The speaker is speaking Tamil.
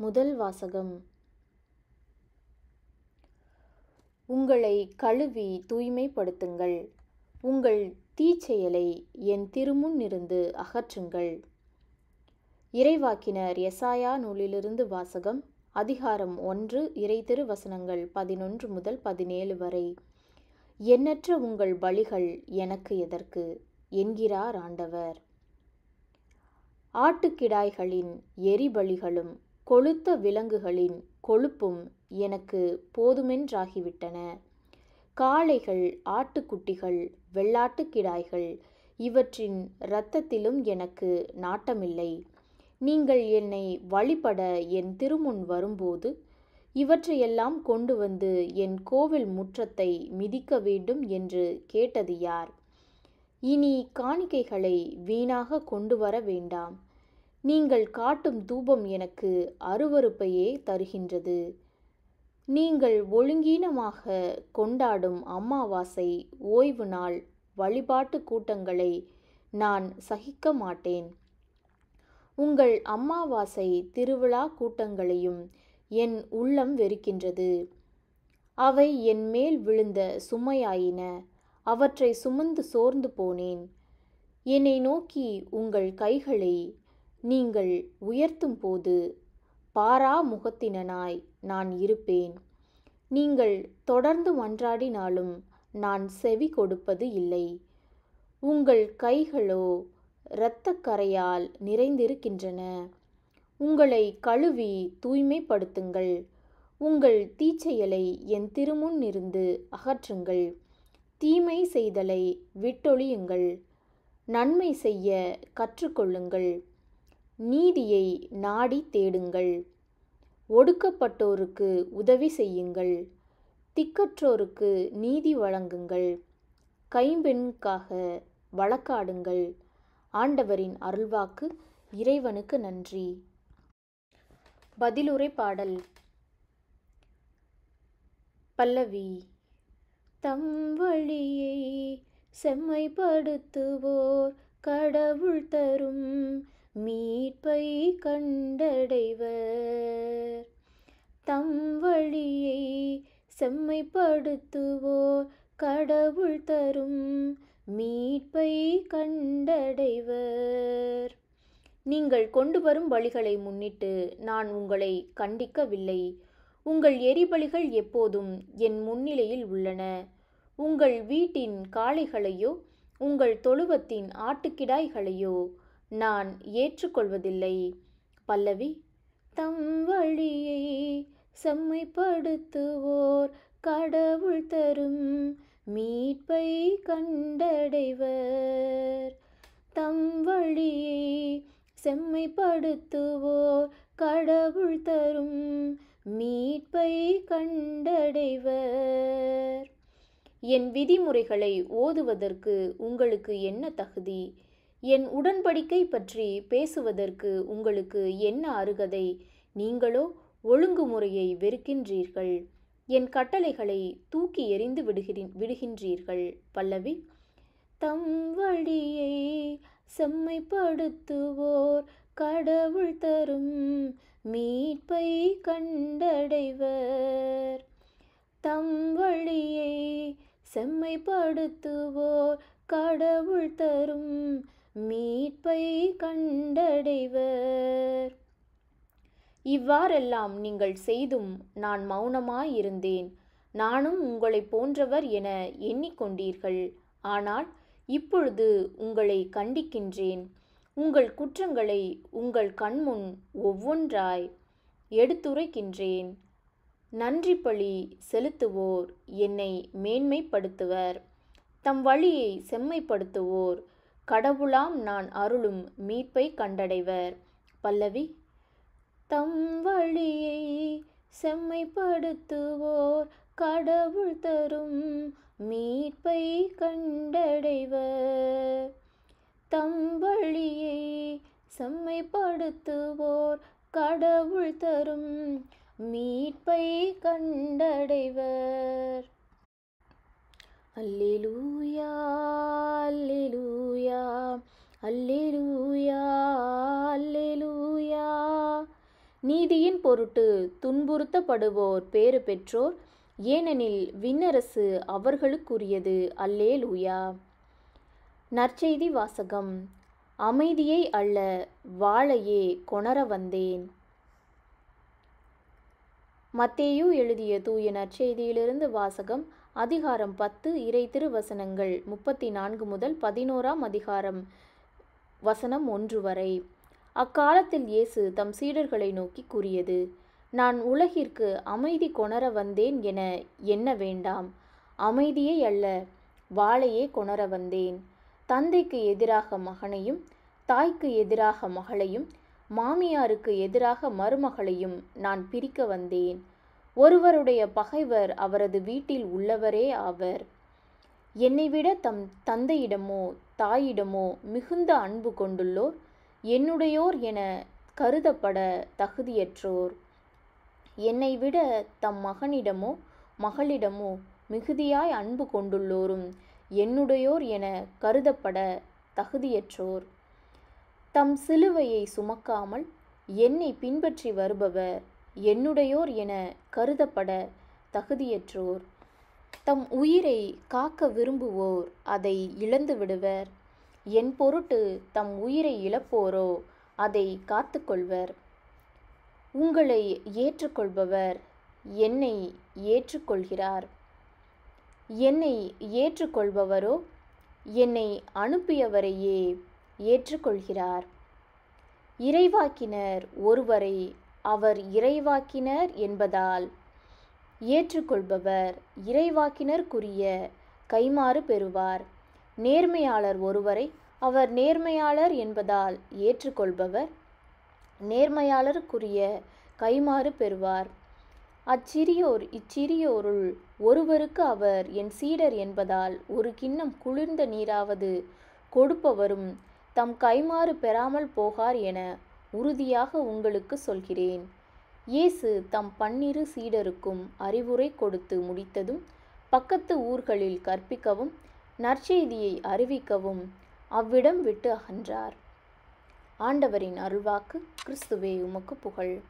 முதல் வாசகம். உங்களை கழுவி தூய்மைப்படுத்துங்கள். உங்கள் தீச்செயலை என் திருமுன் இருந்து அகற்றுங்கள். இறைவாக்கினர் எசாயா நூலிலிருந்து வாசகம் அதிகாரம் ஒன்று இறை திருவசனங்கள் பதினொன்று முதல் பதினேழு வரை. எண்ணற்ற உங்கள் பலிகள் எனக்கு எதற்கு? என்கிறார் ஆண்டவர். ஆட்டுக்கிடாய்களின் எரிபலிகளும் கொழுத்த விலங்குகளின் கொழுப்பும் எனக்கு போதுமென்றாகிவிட்டன. காளைகள் ஆட்டுக்குட்டிகள் வெள்ளாட்டுக்கிடாய்கள் இவற்றின் இரத்தத்திலும் எனக்கு நாட்டமில்லை. நீங்கள் என்னை வழிபட என் திருமுன் வரும்போது இவற்றையெல்லாம் கொண்டு வந்து என் கோவில் முற்றத்தை மிதிக்க வேண்டும் என்று கேட்டது யார்? இனி காணிக்கைகளை வீணாக கொண்டு வர வேண்டாம். நீங்கள் காட்டும் தூபம் எனக்கு அருவருப்பையே தருகின்றது. நீங்கள் ஒழுங்கீனமாக கொண்டாடும் அமாவாசை ஓய்வு நாள் வழிபாட்டு கூட்டங்களை நான் சகிக்க மாட்டேன். உங்கள் அமாவாசை திருவிழா கூட்டங்களையும் என் உள்ளம் வெறுக்கின்றது. அவை என் மேல் விழுந்த சுமையாயின. அவற்றை சுமந்து சோர்ந்து போனேன். என்னை நோக்கி உங்கள் கைகளை நீங்கள் உயர்த்தும் போது பாரா முகத்தினனாய் நான் இருப்பேன். நீங்கள் தொடர்ந்து மன்றாடினாலும் நான் செவி கொடுப்பது இல்லை. உங்கள் கைகளோ இரத்தக்கரையால் நிறைந்திருக்கின்றன. உங்களை கழுவி தூய்மைப்படுத்துங்கள். உங்கள் தீச்செயலை என் திருமுன் இருந்து அகற்றுங்கள். தீமை செய்தலை விட்டொழியுங்கள். நன்மை செய்ய கற்றுக்கொள்ளுங்கள். நீதியை நாடி தேடுங்கள். ஒடுக்கப்பட்டோருக்கு உதவி செய்யுங்கள். திக்கற்றோருக்கு நீதி வழங்குங்கள். கைம்பெண்ணுக்காக வழக்காடுங்கள். ஆண்டவரின் அருள்வாக்கு இறைவனுக்கு நன்றி. பதிலுரை பாடல். பல்லவி. தம் வழியை செம்மைப்படுத்துவோர் கடவுள் தரும் மீட்பை கண்டடைவர். தம் வழியை செம்மைப்படுத்துவோர் கடவுள் தரும் மீட்பை கண்டடைவர். நீங்கள் கொண்டு வரும் வழிகளை முன்னிட்டு நான் உங்களை கண்டிக்கவில்லை. உங்கள் எரிபலிகள் எப்போதும் என் முன்னிலையில் உள்ளன. உங்கள் வீட்டின் காளைகளையோ உங்கள் தொழுவத்தின் ஆட்டுக்கிடாய்களையோ நான் ஏற்றுக்கொள்வதில்லை. பல்லவி தம் வழியை செம்மைப்படுத்துவோர் கடவுள் தரும் மீட்பை கண்டடைவர். தம் வழியை செம்மைப்படுத்துவோர் கடவுள் தரும் மீட்பை கண்டடைவர். என் விதிமுறைகளை ஓதுவதற்கு உங்களுக்கு என்ன தகுதி? என் உடன்படிக்கை பற்றி பேசுவதற்கு உங்களுக்கு என்ன அருகதை? நீங்களோ ஒழுங்குமுறையை வெறுக்கின்றீர்கள். என் கட்டளைகளை தூக்கி எறிந்து விடுகிறீன் விடுகின்றீர்கள் பல்லவி. தம் வழியை செம்மைப்படுத்துவோர் கடவுள் தரும் மீட்பை கண்டடைவர். தம் வழியை செம்மைப்படுத்துவோர் கடவுள் தரும் மீட்பை கண்டடைவர். இவ்வாறெல்லாம் நீங்கள் செய்தும் நான் மௌனமாயிருந்தேன். நானும் உங்களைப் போன்றவர் என எண்ணிக்கொண்டீர்கள். ஆனால் இப்பொழுது உங்களை கண்டிக்கின்றேன். உங்கள் குற்றங்களை உங்கள் கண்முன் ஒவ்வொன்றாய் எடுத்துரைக்கின்றேன். நன்றி பழி செலுத்துவோர் என்னை மேன்மைப்படுத்துவர். தம் வழியை செம்மைப்படுத்துவோர் கடவுளாம் நான் அருளும் மீட்பை கண்டடைவர். பல்லவி தம் வழியை செம்மைப்படுத்துவோர் கடவுள் தரும் மீட்பை கண்டடைவர். தம் வழியை செம்மைப்படுத்துவோர் கடவுள் தரும் மீட்பை கண்டடைவர். அல்லேலூயா அல்லேலூயா அல்லேலூயா அல்லேலூயா. நீதியின் பொருட்டு துன்புறுத்தப்படுவோர் பேறு பெற்றோர் ஏனெனில் விண்ணரசு அவர்களுக்குரியது. அல்லேலூயா. நற்செய்தி வாசகம். அமைதியை அல்ல வாழையே கொணர வந்தேன். மத்தேயு எழுதிய தூய நற்செய்தியிலிருந்து வாசகம். அதிகாரம் பத்து இறை திருவசனங்கள் முப்பத்தி நான்கு முதல் பதினோராம் அதிகாரம் வசனம் ஒன்று வரை. அக்காலத்தில் இயேசு தம் சீடர்களை நோக்கி கூறியது நான் உலகிற்கு அமைதி கொணர வந்தேன் என எண்ண வேண்டாம்? அமைதியே அல்ல வாளையே கொணர வந்தேன். தந்தைக்கு எதிராக மகனையும் தாய்க்கு எதிராக மகளையும் மாமியாருக்கு எதிராக மருமகளையும் நான் பிரிக்க வந்தேன். ஒருவருடைய பகைவர் அவரது வீட்டில் உள்ளவரே ஆவர். என்னை விட தம் தந்தையிடமோ தாயிடமோ மிகுந்த அன்பு கொண்டுள்ளோர் என்னுடையோர் என கருதப்பட தகுதியற்றோர். என்னை விட தம் மகனிடமோ மகளிடமோ மிகுதியாய் அன்பு கொண்டுள்ளோரும் என்னுடையோர் என கருதப்பட தகுதியற்றோர். தம் சிலுவையை சுமக்காமல் என்னை பின்பற்றி வருபவர் என்னுடையோர் என கருதப்பட தகுதியற்றோர். தம் உயிரை காக்க விரும்புவோர் அதை இழந்து விடுவர். என் பொருட்டு தம் உயிரை இழப்போரோ அதை காத்துக்கொள்வர் உங்களை ஏற்றுக்கொள்பவர் என்னை ஏற்றுக்கொள்கிறார். என்னை ஏற்றுக்கொள்பவரோ என்னை அனுப்பியவரையே ஏற்றுக்கொள்கிறார். இறைவாக்கினர் ஒருவரை அவர் இறைவாக்கினர் என்பதால் ஏற்றுக்கொள்பவர் இறைவாக்கினருக்குரிய கைமாறு பெறுவார். நேர்மையாளர் ஒருவரை அவர் நேர்மையாளர் என்பதால் ஏற்றுக்கொள்பவர் நேர்மையாளருக்குரிய கைமாறு பெறுவார். அச்சிறியோர் இச்சிறியோருள் ஒருவருக்கு அவர் என் சீடர் என்பதால் ஒரு கிண்ணம் குளிர்ந்த நீராவது கொடுப்பவரும் தம் கைமாறு பெறாமல் போகார் என உறுதியாக உங்களுக்கு சொல்கிறேன். இயேசு தம் பன்னிரு சீடருக்கும் அறிவுரை கொடுத்து முடித்ததும் பக்கத்து ஊர்களில் கற்பிக்கவும் நற்செய்தியை அறிவிக்கவும் அவ்விடம் விட்டு அகன்றார். ஆண்டவரின் அருள்வாக்கு கிறிஸ்துவே உமக்கு புகழ்.